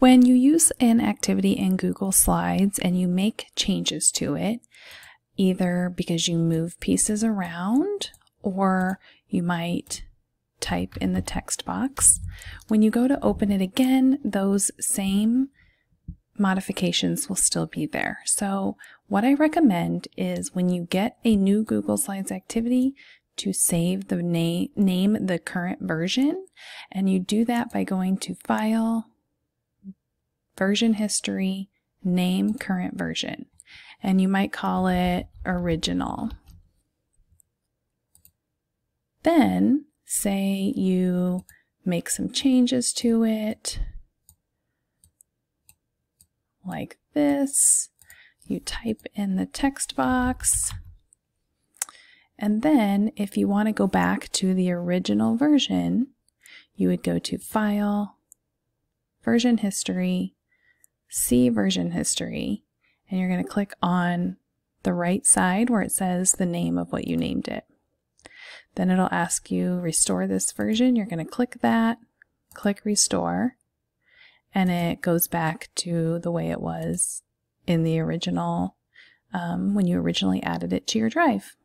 When you use an activity in Google Slides and you make changes to it, either because you move pieces around or you might type in the text box, when you go to open it again, those same modifications will still be there. So what I recommend is when you get a new Google Slides activity to save the name, name the current version. And you do that by going to File, Version History, Name Current Version. And you might call it Original. Then say you make some changes to it like this. You type in the text box. And then if you want to go back to the original version, you would go to File, Version History, See Version History, and you're going to click on the right side where it says the name of what you named it. Then it'll ask you restore this version. You're going to click that, click restore, and it goes back to the way it was in the original um, when you originally added it to your drive.